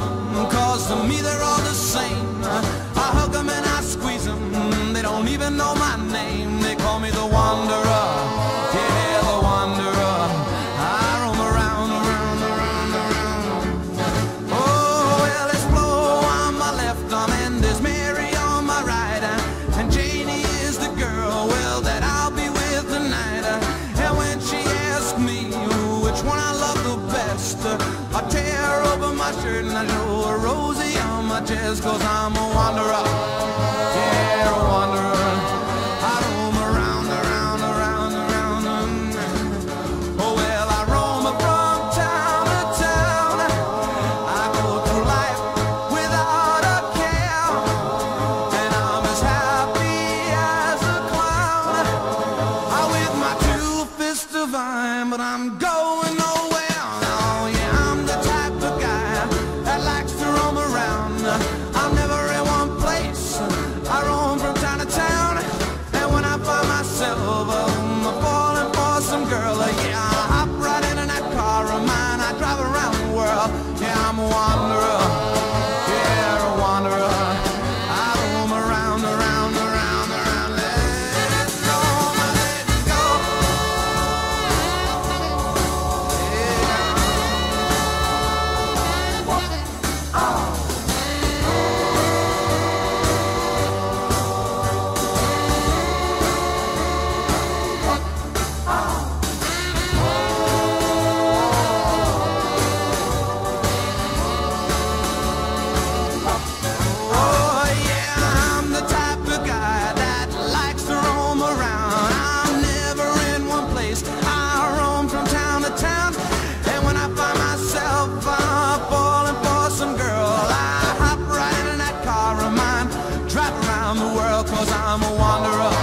them, cause to me they're all the same. I hug them and I squeeze them, they don't even know my name. They call me the wanderer, yeah, the wanderer. I roam around, around, around, around. Oh, well, there's Flo on my left arm and there's Mary on my right. And Janie is the girl, well, that I'll be with tonight. And when she me which one I love the best, I open my shirt and I show her Rosie on my chest, cause I'm a wanderer. Yeah, a wanderer. I roam around, around, around, around. Oh, well, I roam from town to town. I go through life without a care, and I'm as happy as a clown. I with my two fists but I'm going around the world, cause I'm a wanderer.